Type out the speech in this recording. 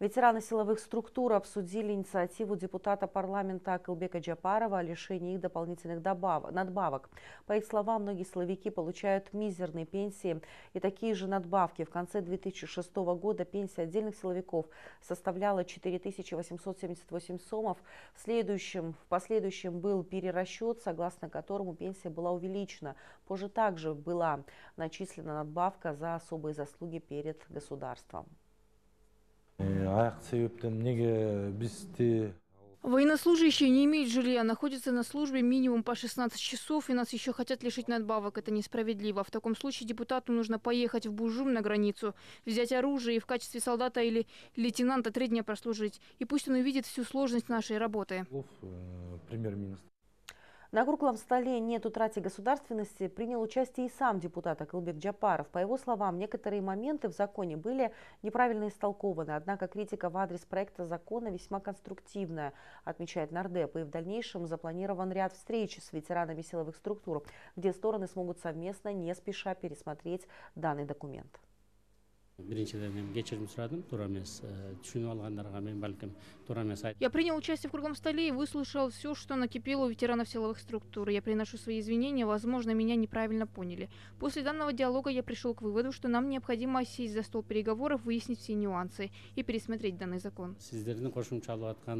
Ветераны силовых структур обсудили инициативу депутата парламента Акылбека Джапарова о лишении их дополнительных добав- надбавок. По их словам, многие силовики получают мизерные пенсии и такие же надбавки. В конце 2006 года пенсия отдельных силовиков составляла 4878 сомов. В, следующем, в последующем был перерасчет, согласно которому пенсия была увеличена. Позже также была начислена надбавка за особые заслуги перед государством. Аяқ себептен неге бізде Военнослужащие не имеют жилья, находятся на службе минимум по 16 часов, и нас еще хотят лишить надбавок. Это несправедливо. В таком случае депутату нужно поехать в Бужум на границу, взять оружие и в качестве солдата или лейтенанта три дня прослужить. И пусть он увидит всю сложность нашей работы. Э, премьер-министр На круглом столе «Нет утрате государственности» принял участие и сам депутат Акылбек Джапаров. По его словам, некоторые моменты в законе были неправильно истолкованы, однако критика в адрес проекта закона весьма конструктивная, отмечает нардеп. И в дальнейшем запланирован ряд встреч с ветеранами силовых структур, где стороны смогут совместно, не спеша, пересмотреть данный документ біріншіден мен кешірім сұрадым тура емес ә, түсініп алғандарға мен бәлкім тура емес айт Я принял участие в круглом столе и выслушал все, что накипело у ветеранов силовых структур. Я приношу свои извинения, возможно, меня неправильно поняли. После данного диалога я пришел к выводу, что нам необходимо сесть за стол переговоров, выяснить все нюансы и пересмотреть данный закон. сіздердің қосымша алып жатқан